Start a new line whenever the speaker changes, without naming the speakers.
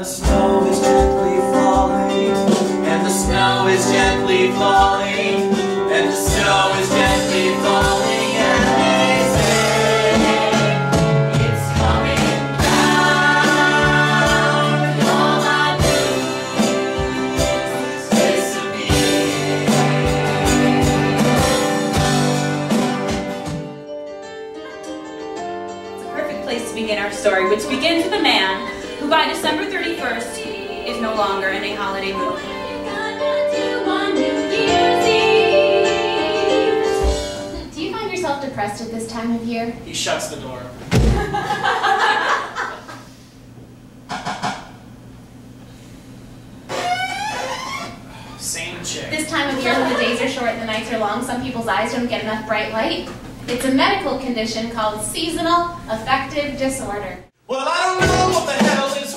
the snow is gently falling, and the snow is gently falling, and the snow is gently falling, and they say it's coming down, and all do is disappear.
It's a perfect place to begin our story, which begins with a man who by December 31st is no longer in a holiday mood.
Do you find yourself depressed at this time of year?
He shuts the door. Same chick.
This time of year when the days are short and the nights are long, some people's eyes don't get enough bright light. It's a medical condition called seasonal affective disorder.
Well, I don't know what the hell